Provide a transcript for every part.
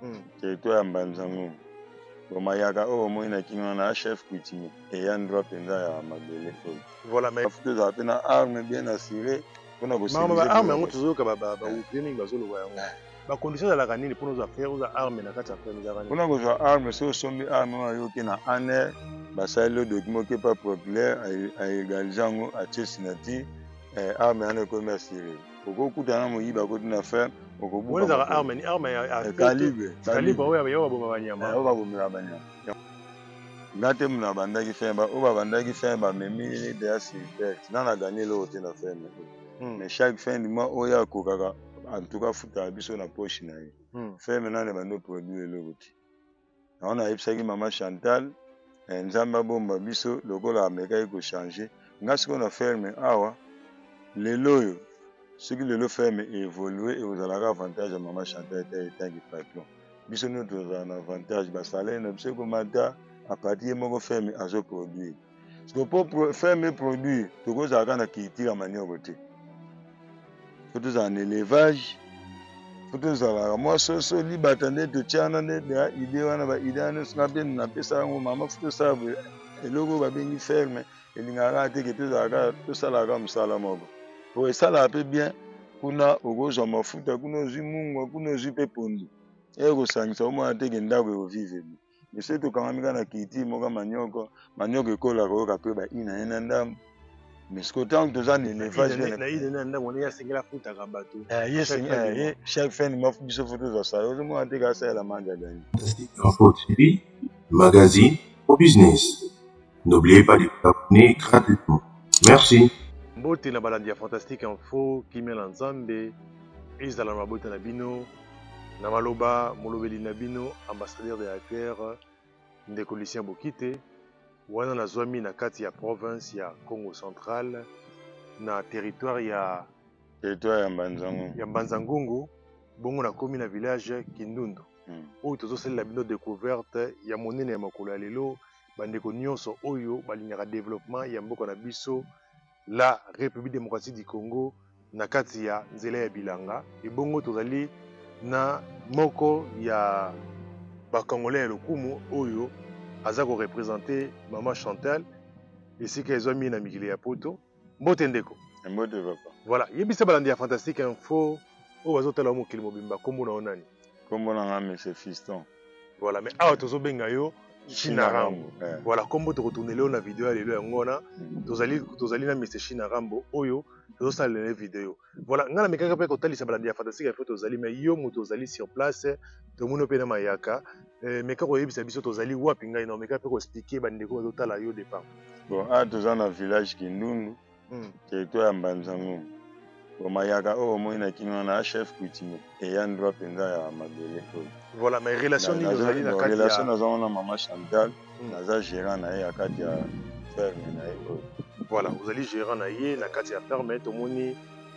Hmm, territoire ya Mbanzangu. Bon, mayaka oyo oh, moi na kino wana chef coutumier eya ndroit mpenza ya mabele oyo. Voilà, mais faut tozala mpe na arme bien assurée mpona kosilisa. Ba arme yango tozoyoka ba ba ba eh. mingi bazoloba yango. Eh. Ba conditions ezalaka nini mpona ozwa ferre ozwa arme na kati ya ferre ezalaka nini? Mpona kozwa arme soki osombi arme oyo ayoki na aner basali le document qui est pas populaire à égaliser yango atie signature eh, arme wana ekomi assurée. okokutana na moyibi akoti na ferme okobukaezaka arme ni arme ya eh, calibre calibre oyo yayo baboma banyama eh, oyo babomela banyama nga te muna abandaki ferme oyo babandaki ferme bamemi deya silvex nga na gagné eloko te na ferme hmm. mais chaque fin du mois oyo akokaka en tout cas afutaka biso na poche na ye hmm. ferme nani ebandi oproduire eloko te yango nayebisaki mama chantal eh, nzambe abomba biso lokola amekaki kochange nga sikoyo na ferme awa lelo oyo soki lelo ferme evolue ekozalaka avantage ya mama chantal te etangi patron biso nio tozala na avantage basalele na biso ekomata apati ye moko ferme azoproduire siko mpo ferme produire tokozala kaka na culture ya manioko te fo tozala na élevage fo tozalaka mwa soso libata nde totyana nde ide wana baide wana nyonso na bene napesa yango mama fo tosala boye eloko babengi ferme elingaka kaka te ke tozalaka tosalaka mosala moko po esalaka mpe bien kuna okozwa mafuta kuna ozwi mungwa kuna ozwi mpe pondu eye kosangisa omwana te ke ndako ekovivre bien biso tokangami kaka na culture moko manioko manioko ekola koyoka mpe ba ina ye na ndambo mais sikoyo ntango toza na élevage na na ina na ndambo ndenge asengeli afutaka bato Eh, ye Chaque sing- fin eh, du ye mois. chaque fin du mois biso fo tozwa sala ozomona te kasalela manja gani Fantastique Info TV, magazine au business. N'oubliez pas de vous abonner gratuitement. Merci. mbote na balandi ya fantastique info kimia na nzambe ezala na mabota na bino na maloba molobeli na bino ambassadeur de la terre ndeko lucien bokite wana nazwami na kati ya province ya congo central na territoire ya territoire ya mbanzango ya mbanza ngungu bongo nakomi na village kindundu Mm. oyo tozosalela bino découverte ya monene ya mokolo ya lelo bandeko nionso oyo balingaka developpement ya mboka na biso la Republique democratique du Congo na kati ya nzela ya bilanga. Ebongo tozali na moko ya ba congolais ya lokumu oyo aza ko representer maman Chantal esika ezuami ye na mikili ya poto. Mbote ndeko. Mbote papa. Voilà, yebisa balandi ya Fantastique Info oyo bazotala yo mokili mobimba nkombo na yo nani? Nkombo na ngai Monsieur Fiston. Voilà, mais awa tozobenga yo Shinarambo. Eh. Voilà, nkombo tokotunela yo na video ya lelo yango wana hmm. tozali tozali na Monsieur Shinarambo oyo tozosalela ye video. Voilà, nga na mekaka pe kotalisa balandi ya fantastique info tozali mais yo moto ozali sur place tomoni yo pe na mayaka euh, meka koyebisa biso tozali wapi ngai na omeka pe koexplike bandeko bazotala yo depart bon a ah, toza na village kindundu hmm. territoire ya mbanza ngombe bon mayaka oyo omoni na kino na chef coutumier eya ndroit mpenza ya mabele oyo voilà mais relation nini ozali na kati relation naza wana mama chantal hmm. naza gérant na ye ya kati ya ferme na ye oyo voilà ozali gérant na ye na kati ya ferme tomoni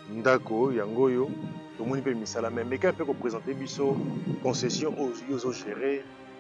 ndako yango oyo tomoni mpe misala mais meka mpe kopresente biso concession oyo ozogere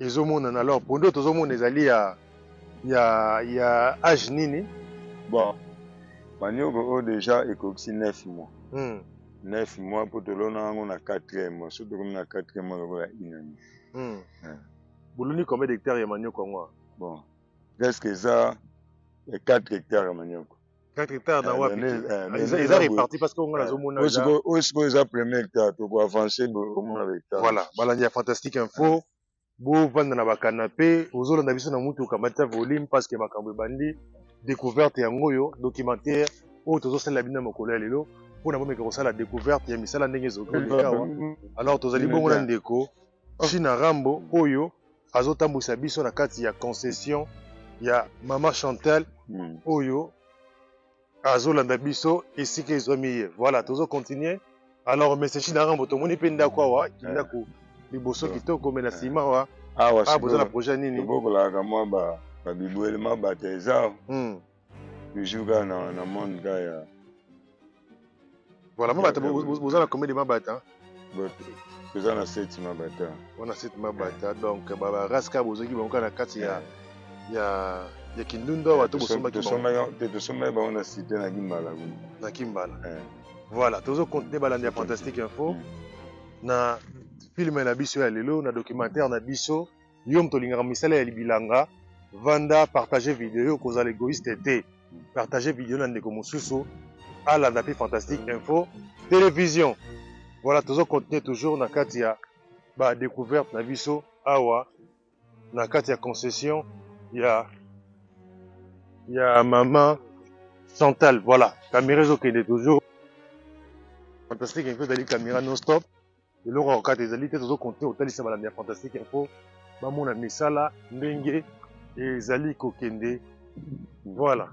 ezomonana alors pondu oyo tozomona ezali ya ya ya age nini bon maniogo oyo deja ekokisi 9 mois hmm. 9 mois mpo tolona yango na 4 mois so tokomi na 4 mois lokola inani hmm. hmm. boloni combien d'hectare ya manioko yango bon presque eza 4 hectare ya manioko Quatre hectares na wapi eza reparti parce que on a zomona oyo siko oyo siko eza premier hectare to ko avancer bo omona ba hectare voilà balandi ya fantastique info bo vanda na ba canapé ozolanda biso na mutuka matisa volume parce que makambo ebandi découverte yango oyo documentaire oyo tozosalela bino ya mokolo ya lelo mpo na bomeka kosala découverte ya misala ndenge ezokoli awa alors tozali bongo na ndeko Shina Rambo oyo azo tambwisa biso na kati ya concession ya maman Chantal oyo azolanda biso esika ezwami ye. Voilà, tozo continuer. Alors monsieur Shina Rambo tomoni mpe ndako awa, ndako liboso kitoko mais na sima awa awa boza na projet nini? Tobokolaka mwa ba bibwele mwa ba tresor. toujours kaka na, na monde kaka ya voilà mabata boza na combien de mabata toza na seti mabata wana seti mabata donc barace kaka bozwaki bango kaka na kati ya ya ya kindundu awa to bosombaki te tosombaki bango na site na kimbala na kimbala voilà tozo continue balandi ya fantastique info mm. na filme na biso ya lelo na documentaire na biso Yo moto olingaka misala ya bilanga vanda partage video kozala egoiste te partage video na ndeko mosusu alanda mpe fantastique info television voilà tozo continuer toujours na kati ya ba découverte na biso awa na kati ya concession ya ya mama Chantal voilà kamera ezokende toujours fantastique info ezali kamera non stop eloko ya kokata ezali te tozo compte kotalisa balandi ya fantastique info bamona misala ndenge ezali kokende voilà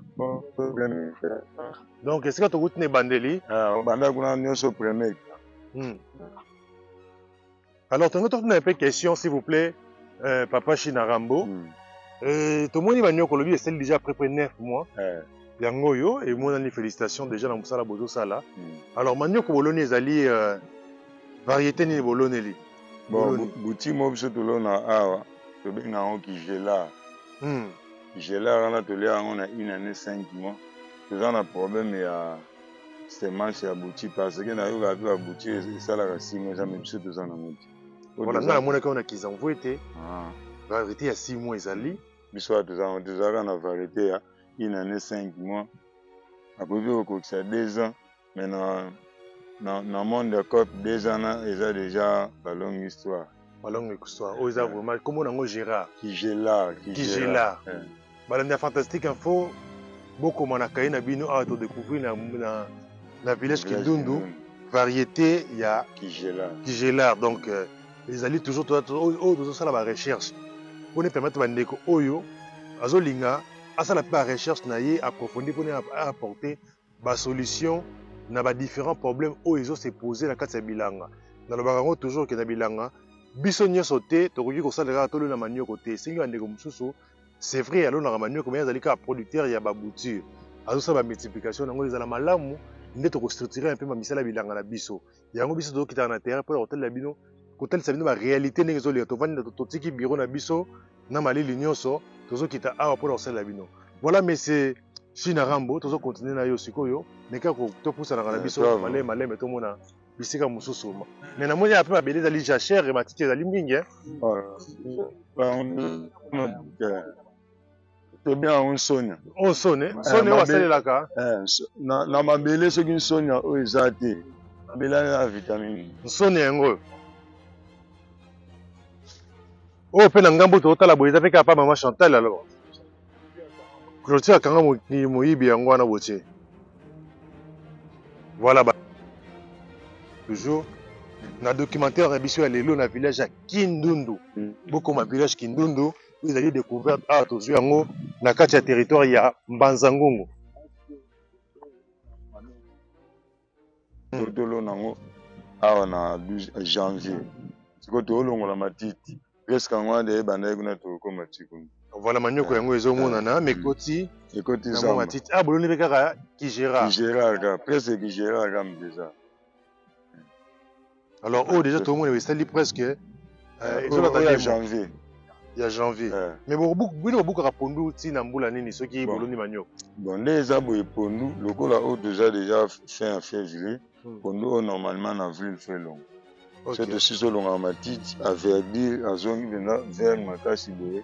donc esika tokuti na ebandeli ah, obanda kuna nyonso premier hmm. alors tongo tokuna mpe question s'il vous plaît euh, papa shina rambo hmm. euh, tomoni banyoko olobi esali déjà près près 9 mois eh. yango oyo emonani félicitation déjà na mosala bozosala hmm. alors manioko boloni ezali euh, variété nini boloneli bon boutique moko biso tolona awa tobenga yango kigelar hmm. kigelar wana tolia yango na une année cinq mois toza na problème ya semence ya bouti parce que nayokaka mpe babouti esalaka six mois eza me biso toza na moti wana nga namonaki yango na kizanvu ete ah. variété ya six mois ezali biso wana tozalaka na variété ya une annee cinq mois akoki mpe kokokisa deux ans mais na, na, na monde ya cop deux ans na eza déjà balongue histoire balongue histoire oyo eza vraiment kombo nango gérard kigela kigela eh. balandi ya fantastique info bokoma na kaye na bino awa todécouvrir na, na, na village kindundu variété ya kigela kigela donc euh, ezali toujours oyo tozosala ba recherche mpo na epermettre bandeko oyo azolinga asala mpe ba recherche na ye approfondi mpo na apporter ba solution na ba différents problèmes oyo ezo se poser na kati ya bilanga nalobaka yango toujours ke na bilanga biso nyonso te tokoki kosala kaka tolona manioko te esengi bandeko mosusu c'est vrai alonaka manioko mais azali kaka producteur ya ba bouture azosala ba multiplication yango ezala malamu nde tokostructure mpe bamisala bilanga na biso yango biso tozokitaka na terrain mpo na kotalela bino kotalisa bino barealité ndenge ezoleka tovandi totiki biro na biso na malili nyonso tozokita awa mpo na kosalela bino voilà monsieur china rambo tozokontinue na yo sikoyo meka topusanaka na eh, biso maleme maleme tomona bisika mosusu me namoni ape mabele ezali jachere matiti ezali mingi eh. oh, tobe yango nsonia oyo oh, sone eh, sone oyo asalelaka eh, na mabele soki nsonia oyo eza te mabele aza na vitamine nsonia yango oyo oyo mpe na ngambo tokotala boye eza mpe kaka pa mama chantal alo clotire akanga mokili moyibi yango wana botie voilà ba... toujours na documentaire na biso ya lelo na village ya kindundu mm. bokoma village kindundu oyo ezali decouverte awa tozwi yango na kati ya territoire ya mbanza ngungu totolo nango awa na 12 janvier sikoyo toolongola matiti presque yango wana ebandaki kuna tokokoma tikuna voilà manioko yango ezomonana eh, mekoti eh. ekoti zamba matiti ah boloni mpe kaka kigera kigera kaka presque kigera kaka mpenza alors oyo dejà tomona esali presque euh, ezolata ya janvier ya janvier eh. mais bino bobukaka pondu ti na mbula nini soki boloni manioc bon nde eza boye pondu lokola oyo toza deja fin ya février hmm. pondu oyo normalement na avril fe longo so tosi tolongaka matiti averdire azongi mpenza vert makasi boye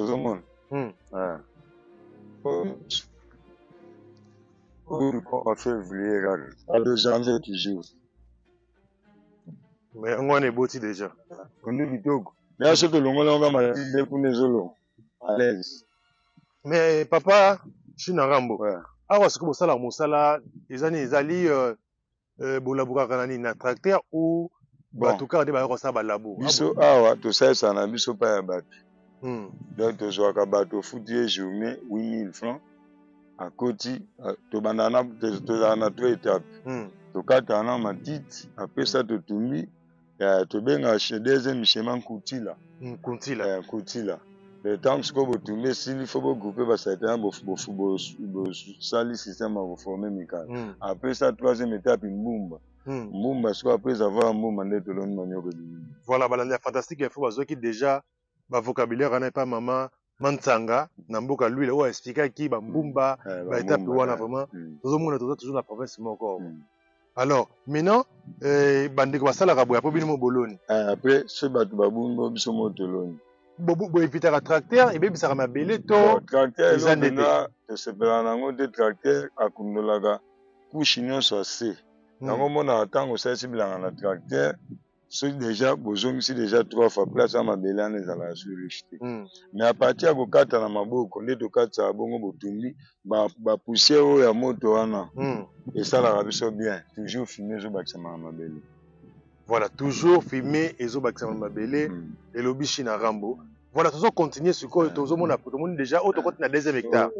ozomona hmm. ah. oyo likoma février kaka ado janvier toujours mais yango wana eboti déjà ondi kitoko ya soki olongoli yango kama nde kuna ezolonga alaise mais papa china rambo awa soki bosala mosala ezani ezali euh, Eh, bolaboraka na nini na tracteur ou bato kaka nde bayaka kosala balabo ah biso awa tosalisaka na biso mpa ya bato hmm. donc tozwaka bato ofuti ye journée 8000 francs akoti tobandaka na tozalaka na trois étape hmm. tokataka na matiti apesa totumbi Yeah, tobenga chez deuxième chemin Nkutila. Nkutila. Yeah, Nkutila. Le temps sikoyo botumbi esili fo bogroupe basatana bosali système ya koforme mikala hmm. après ça troisième étape mbumba hmm. mbumba sikoyo après avoir mbumba nde toloni manioko ebimi voilà balandi ya fantastique info bazwaki déjà ba vocabulaire wana epa mama Mansanga na mboka Luila oyo explikaki ba mbumba eh, ba etape wana eh. vraiment hmm. tozomona toza toujours na province moko hmm. alors maintenant eh, bandeko basalaka boya mpo bino moboloni eh, après so bato babungi bo biso motoloni boevitaka tracteur ebebisaka mabele to tracteur eza ndete tosepelaka na yango te tracteur akundolaka kushe nyonso ase yango hmm. omonaka ntango osalisi bilanga na tracteur soki deja bozongisi deja trois fois place ya mabele wana ezalaka sur riche te hmm. mais apartir ya kokata na maboko nde tokatisaka bongo botumbi bapoussière oyo ya moto wana hmm. esalaka biso bien toujours fume ezobakisama na mabele voilà toujours fume ezobakisama na mabele hmm. elobi shina rambo voilà tozo continue sikoyo tozomona tomoni deja oyo tokoti na deuxième hectare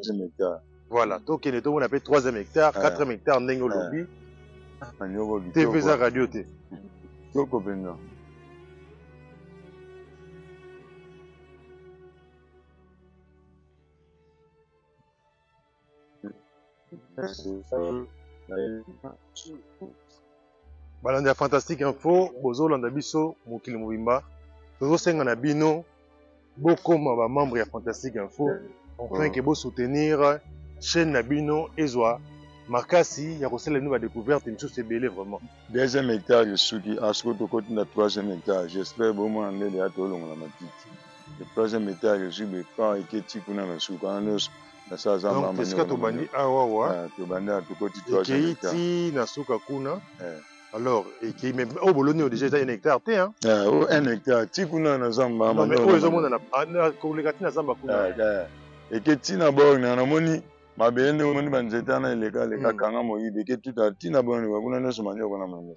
Voilà, tokende tomona pe 3e hectare, 4e hectare ndenge olobi. TV eza radio te. Toko penza. Merci. Balandi ya Fantastic Info bozolanda biso mokili mobimba, tozosenga na bino bokoma ba membre ya Fantastic Info enfin que bo soutenir chaîne na bino ezwa makasi ya kosala bino ba découverte misusu ebele vraiment. Deuxième etage esuki ah sikoyo tokoti na troisième etage j'espère bomona ndenge ya tolongola matiti le troisième etage esuki ba eketi kuna na suka wana nyonso donc tesika tobandi awawa ekei ti na suka kuna eh. alors ekei mais oyo oh, boloni oyo deja eza un hectare te oh, un hectare ti kuna na zamba oyo ezomonana ah, koleka ti na zamba kuna eh, eh. eke ti na borne wana namoni mabele ndenge omoni banzete wana eleka elekaka hmm. nga moyibi eke tuta ti na borne kuna nyonso manioko na mango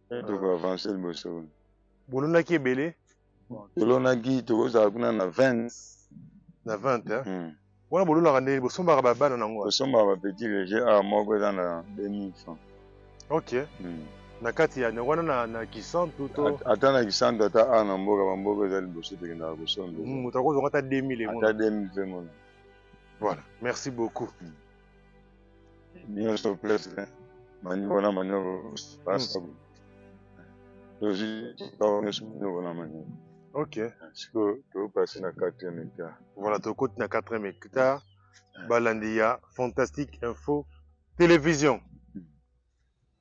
toko avance liboso kuna bolonaki ebele tolonaki tokozala kuna na 20 na 20 eh? mm. wana bolonaka nde bosombaka babana nango bosombaka bapetit leger awa moko eza na 2000 franc ok mm. na kati ya wana na, na kisantu to ata na kisantu ata a na mboka bamboka eza liboso tokendaka kosomba hmm, moto akozonga ata 2000 ata 2000 mpe mona voilà merci beaucoup mm. nyonso presque manivo na manivo basta hmm. tozwi kitoko nyonso manivo na manivo ok sikoyo tokokasi na quatrième hectare voilà tokoti na quatrième hectare balandi ya fantastique info télévision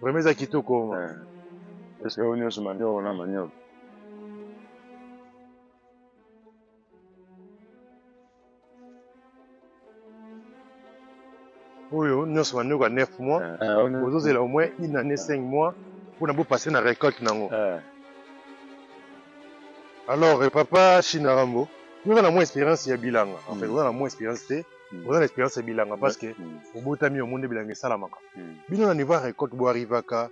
Vraiment eza kitoko. Eh. Est-ce que onyo suma ndio na manyo? Oyo nyonso manioka 9 mois eh, eh, ozozela au moins une année 5 mois mpo na bopasse na récolte nango alors papa china rambo oza na mwa expérience ya bilanga en fait oza na mwa expérience te mm. oza na expérience ya bilanga parce que mm. obotami omoni nde bilanga esalamaka mm. bino na niveau ya récolte boarrivaka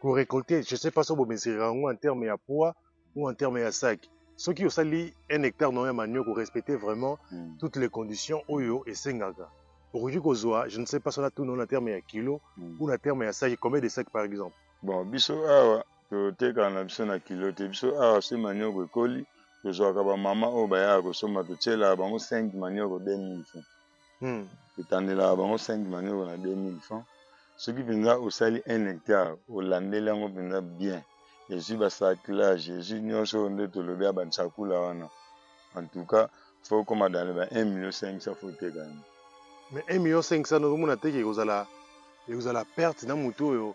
korécolte je sais pas so bomesiraka yango en terme ya poids ou en terme ya sac soki osali un hectare na yo ya manioc orespecte vraiment mm. toutes les conditions oyo esengaka okoki kozwa je ne sais pas sona tuno na terme ya kilo mm. ou na terme ya sac combien de sac par exemple bon biso awa totekaka na biso na kilo te biso awa soki manioko ekoli tozwaka bamama oyo bayaka kosomba totyelaka bango 5 manioko 2000 franc hmm. totandelaka bango 5 manioko na 2000 franc soki mpenza osali 1 hectare olandeli yango mpenza bien ezwi basaclage ezwi nyonso oyo nde tolobi ya bansakula wana en tout cas fo okoma dans le ba 1 million 500 fo oteka yango mais 1 million 500 ozomona teke ekozala ekozala perte na motu oyo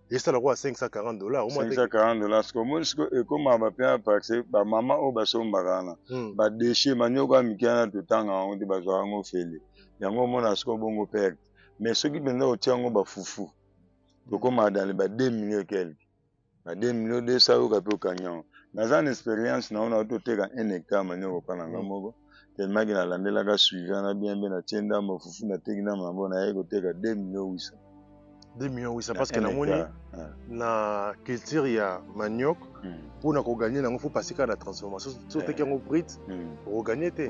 esala kwa 540 dollars au moins 540 dollars siko moni siko ekoma ba pia parce que ba mama oyo basombaka wana hmm. ba déchets manioko ya mike wana totanga yango te bazwa yango ofele yango omona siko bongo perte mais soki mpenza otia yango bafufu tokoma dans le ba 2 millions quelque ba 2 millions 200 oyoka mpe okangi yango naza na expérience na ona ototeka 1 hectare manioko mpa na nga hmm. moko tellement que nalandelaka suivi wana bien bien natie ndambo fufu nateki na mambo naye koteka 2 millions 800 2 millions 800 parce que namoni na culture ya manioc mpo hmm. na koganye nango fo pase kaka na transformation so oteki yango brite okoganye te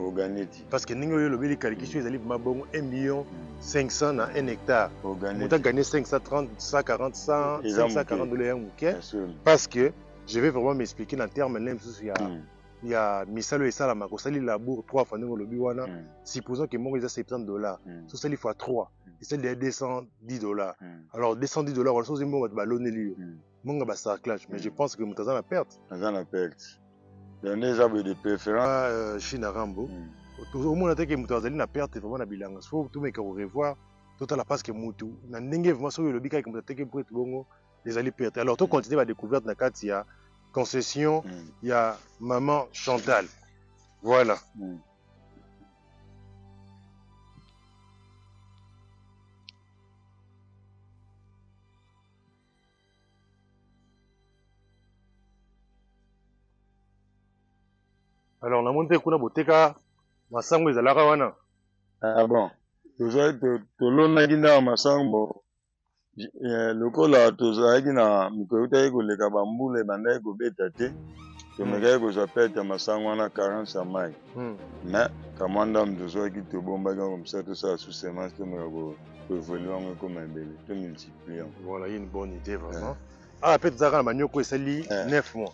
parce que ndenge oyo elobeli calculation ezali vrima bongo 1 million 500 hmm. na 1 hectare moto aganye 530 140 100 540 dola ya moke parce que je vais vraiment m'expliquer na terme nde mosusu ya hmm. ya misala oyo esalamaka osali labour 3 fois ndenge olobi wana mm. supposons que moko eza 70 dollars mm. so osali fois 3 mm. esali ya 210 dollars mm. alors 210 dollars wana so ozwi mbongo bato baloneli yo mm. mbongo ya basarclage mais mm. je pense que moto aza na perte aza na perte yango nde eza boye de préférence ah, euh, chine rambo mm. omona te ke moto azali na perte vraiment na bilanga so tomeka korevoir totala parce que motu na ndenge vraiment soki elobi kaka moto ateke mpo ete bongo ezali perte alors to continuer ba découverte na kati ya concession mm. ya maman Chantal voilà mm. alors namoni mpe kuna boteka masango ezalaka wana ah bon tozali tolonaki ndaka masango Eh, lokola tozalaki na moto eutaki koleka bambula ebandaki kobeta te tomekaki hmm. kozwa pete ya masango wana 40 ya mai hmm. mais kamwa ndambo tozwaki tobombaki yango misa tosala sousemence tomeka koevolue yango ekoma ebele tomultiplie yango voilà une bonne idée vraiment eh. awa ah, mpe tozalaka na banioko esali 9 eh. mois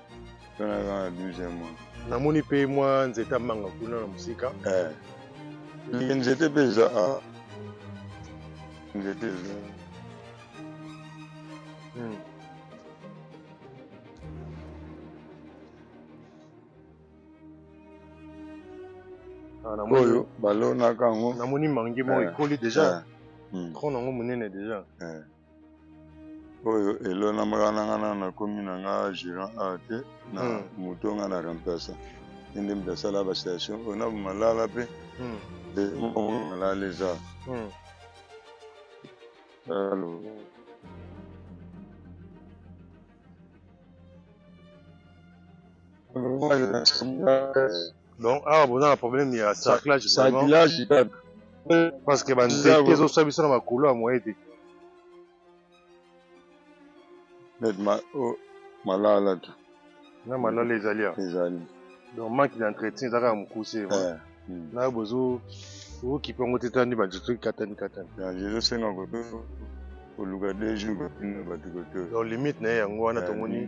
wana aza na 12 mois namoni mpe mwa nzete amanga kuna na mosika eh. ndenge nzete mpe eza ah. nzete eza hmm. ah, oyo balonaka yango namoni mangi moko eh. ekoli deja tronc eh. hmm. yango monene deja oyo elonamaka na nga na nakomi na nga gerant awa te na hmm. moto nga na remplace ye nde moto asala bastation oyo na bomalala mpe hmm. mpe malala eza hmm. Thank you. donc awa boza na problème ya cerclage cerclage kaka parce que ba nzete ezosala biso na makolo ya moye te net ma oh, malala tu na malala ezali ya ezali donc manque d'entretien eza kaka mokuse eh, hmm. nayo bozo okipe yango te tani ba district katani katani ezosenga koto koluka deux jours batina bato koto donc limite na ye yango wana tomoni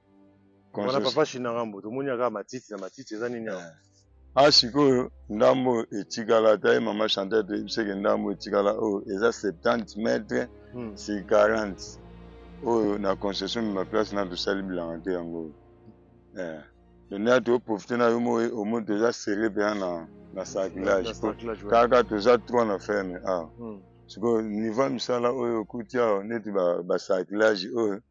Wana papa shina ngambo tomoni aka matiti na matiti eza nini awa? Ah, ah sikoyo ndambo etikala taye mama chanteur toyebiseke ndambo etikala oyo oh, eza 70 mètre hmm. si 40 oyo oh, na concession mema place na tosali bilanga te yango oyo eh. donea toprofite na yo moi omoi toza serre mpena na, na circulage kaka toza 3 na ferme awa ah. hmm. sikoyo niveau ya misala oyo okuti awa neti basirculage oyo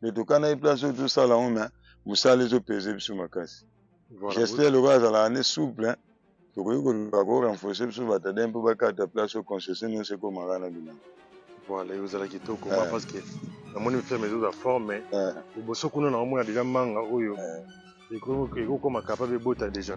nde tokanaki place oyo tosala yango me mosala ezopese biso makasi gestel lokola azalaka ne souple tokoki koluka ko renforce biso batadin mpo bakata place oyo concession nyonso ekomaka na bilanga voilà ekozala kitoko eh. parce que namoni mifilme ezoza forme eh. liboso kuna na omona deja manga oyo eh. ekokoma capable ebota deja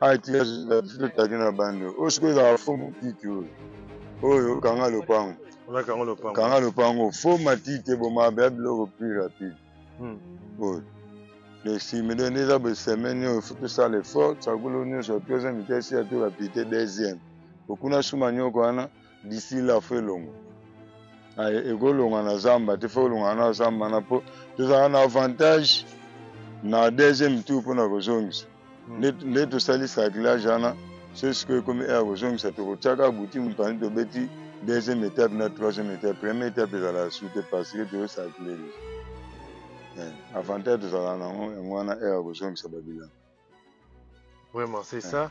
Ah, tika biso totaki na bando oyo soki ezalaka fo mokiti oyo oyo kanga lopango kanga lopango fo matiti ebomaka bea biloko plus rapide hmm. oyo lesimile nde eza bosemeni oyo fo tosala effort sakulo nyonso toza vitesse ya to rapide deuxième okuna suma nyoko wana d'ici là faut elongo aye ekolonga na zamba te faut elonga na zamba na po tozalaka na avantage na deuxième tour mpona kozongisa hmm. nde tosalisaka kilage wana soki sikoyo ekomi aya eh, kozongisa tokotiaka buti mopani tobeti deuxième étape na troisième étape première étape ezalaka su te parce que toyosaka kilele eh, avantage tozalaka nango yango wana aya eh, kozongisa babilanga vraiment c'est ça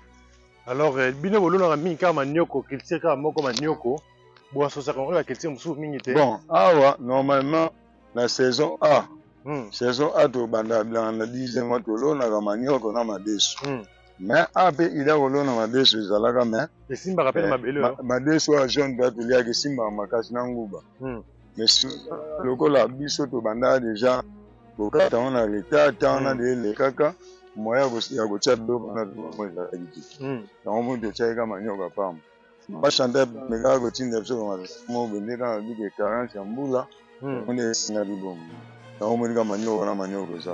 alors euh, bino bolonaka mingi kaka manioko culture kaka moko manioko boasosaka yango na culture mosusu mingi te bon awa normalement na saison a hmm. saison a tobanda bilanga na 10 mois tolonaka manioko na madesu hmm. mais ape ida kolona madesu ezalaka mais esimbaka mpe na eh, mabele madesu ya jaune mpe atoliaka esimbaka makasi na nguba hmm. mais lokola biso tobanda deja kokata yango na leta ta wana de elekaka moyen ya kotia biloko wana biloko ezalaki te yango moni totiaki ka manioka pamba bachante mekaka kotinda biso bamasamo bende kaka bike carence ya mbula moni esinga libongo yango moni ka manioka na manioka eza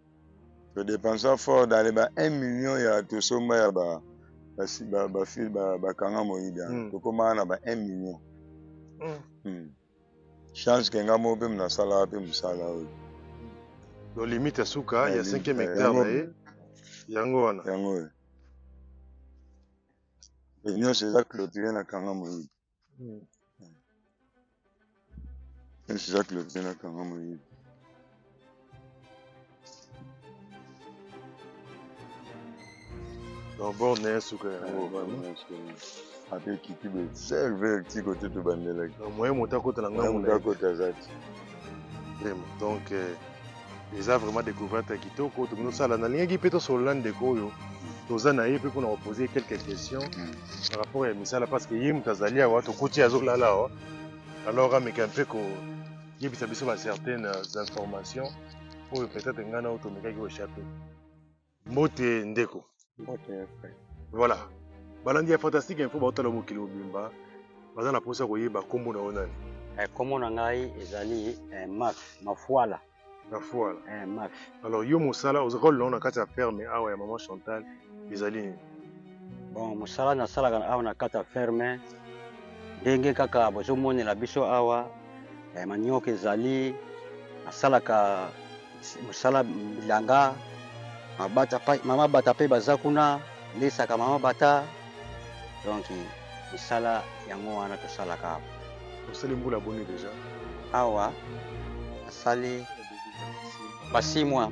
To depensa fort dans les ba 1 million ya tosomba ya ba ba ba, ba, fil, ba, ba kanga moyida mm. tokoma na ba 1 million mm. Mm. chance ke nga moko mpe mnasala mpe mosala oyo donc limite ya suka ya 5e hectare na ye yango wana yango oyo nyonso eza clotire na kanga moyida Esi Jacques Le Pen akanga moyibi. Donc bord na ye suka yango vraiment. Ata ekiti boye sel vert ti kote tobandelaki. Donc moyen moto akota na ngambo na ye. Moto akota aza ti. vraiment donc euh, eza vraiment découverte ya kitoko tokoki tosala nalingaki mpe tosolola ndeko oyo toza na ye mpe mpona kopose quelques questions hmm. par rapport ya misala parce que ye moto azali awa tokuti azolala awa alors ameka mpe koyebisa biso ba certaines informations oyo peut-être ngai nao tomekaki kochape Mbote ndeko. Mbote frère. Voilà. Balandi ya Fantastique Info baotala mokili mobimba baza na posa koyeba kombo na yo nani. Eh, kombo na ngai ezali eh, Max Mafuala. Mafuala. Eh, Max. Alors yo mosala ozaka olona kati ya ferme awa ya maman Chantal ezali nini? bon mosala nasalaka awa na kati ya ferme ndenge kaka bozomonela biso awa eh, manioka ezali nasalaka mosala bilanga mama bata mpe baza kuna lesaka mama bata donc misala yango wana tosalaka awa osali mbula boni deja awa asali basix mois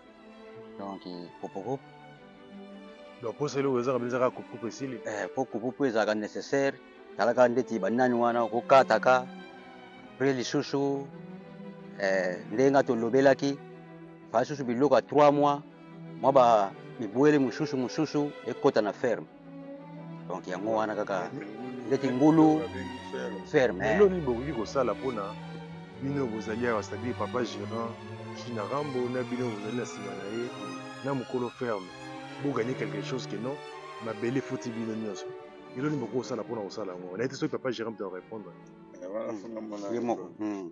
donc kupukupu donc mposa eloko ezaka mpenza kaka kupukupu esili eh, mpo kupukupu ezalaka nécessaire talaka ndeti banani wana okokataka pre lisusu eh, ndenge nga tolobelaki faa lisusu biloko ya 3 mois mwa ba mibwele mosusu mosusu ekota na ferme donc yango wana kaka ndeti ngulu ferme eh. eloni bokoki kosala mpona bino bozali awa cetadire papa gérant china rambo na bino bozali na nsima na ye na mokolo ferme boganye quelque chose ke non mabele efuti bino nyonso eloni bokoki kosala mpona kosala yango naye te soki papa gérant mpe arépondre ye moko hmm.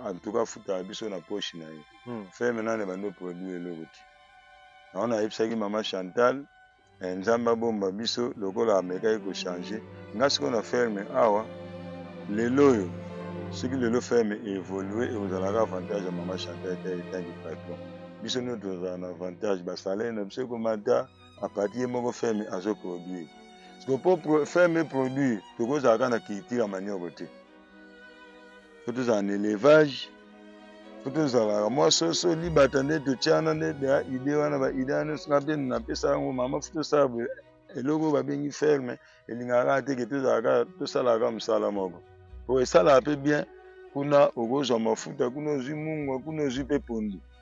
en tout cas afutaka biso na poche na ye hmm. feme nani ebandi oproduit eloko te yango nayebisaki mama chantal eh, nzambe abomba biso lokola amekaki kochange nga sikoyo na ferme awa lelo oyo soki lelo ferme evolue ekozalaka avantage ya mama chantal te etangi patron biso nio tozala na avantage basalele na biso ekomata apati ye moko ferme azoproduire sikoyo mpo ferme eproduire tokozalaka na culture ya manioko te fo tozala na élevage fo tozalaka mwa soso libata nde totyana nde ide wana baide wana nyonso nga mpe napesa yango mama fo tosala boye eloko babengi ferme elingaka kaka te ke tozalaka tosalaka mosala moko po esalaka mpe bien kuna okozwa mafuta kuna ozwi mungwa kuna ozwi mpe pondu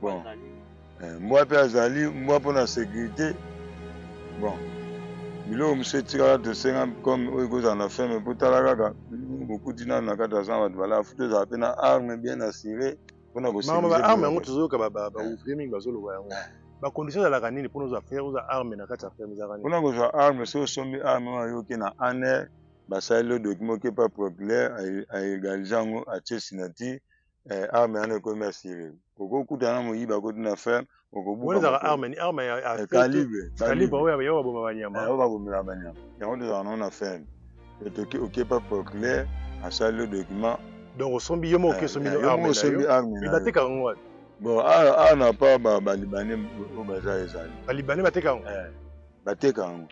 bon eh, mbwa mpe azali mbwa mpo na sécurité bon biloko mosusu etikala tosenga comme oyo ekozala na feme mpo tala kaka bokuti nano na kati azanga bato balaa fo tozala mpe na arme bien assure mpona koarme yango tozoyoka baouvrier mingi bazoloba yango eh. bacondition ezalaka nini mpona ozwa fere ozwa arme na kati ya feme ezalaka nini mpona kozwa arme soki osombi arme oyo ayoki na aner basaleli yo document okepa proculaire aegalise yango atie signature Eh, arme wana ekomi asire okokuta na moyibi akoti na ferme okobuka ezaka arme ni arme ya eh, calibre calibre oyo ya baboma banyama eh, oyo babomela banyama yango tozala nango na ferme etoki okepa proclaire asali yo document donc osombi yo moko okesombi no arme na yo mais bateka yango wapi bon awa ah, ah, na pa balibane oyo baza ezali balibane bateka yango bateka yango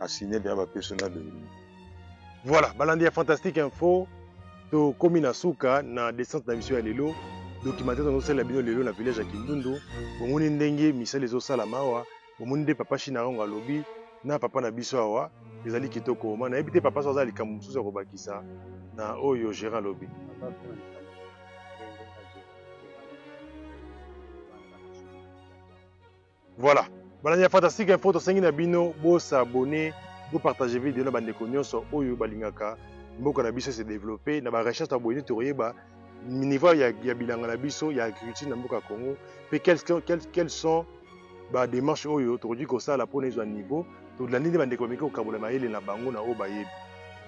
asine deja bapesi na doni voilà balandi ya fantastique info tokomi na suka na descente na biso ya lelo documentaire tozosalela bino lelo na village ya kindundu bomoni ndenge misala ezosalama awa bomoni nde papa shina yango alobi na papa na biso awa ezali kitoko ma nayebi te papa so aza likambo mosusu ya kobakisa na oyo gérant alobi Voilà. Balandi ya Fantastique Info tosengi na bino bo s'abonner, bo partager video na bandeko nyonso oyo balingaka mboka na biso se développer na ba recherche na boye tokoyeba niveau ya, ya bilanga na biso ya agriculture na mboka Congo pe quels quels quels sont ba démarches oyo tokoki kosala mpo na ezwa niveau tolandi nde bandeko bameki kokabola mayele na bango na oyo bayebi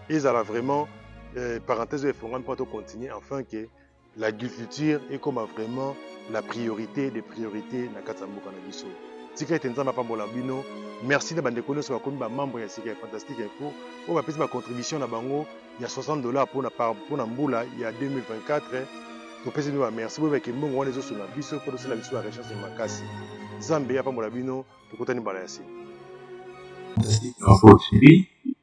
ezala vraiment euh, parenthèse oyo efongami mpo tocontinue enfin ke L'agriculture ekoma vraiment la priorite des priorites na kati ya mboka na biso. Tika ete Nzambe apambola bino. Merci na bandeko nyonso bakomi ba membres ya sika ya Fantastique Info oyo bapesi ba contribution na bango ya 60 dollars mpona par mpona mbula ya 2024. Topesi bino ba merci boyeba ke mbongo wana ezosunga biso mpo tosala biso ba recherche ya makasi. Nzambe apambola bino, tokutani mbala ya nsima. Fantastique Info TV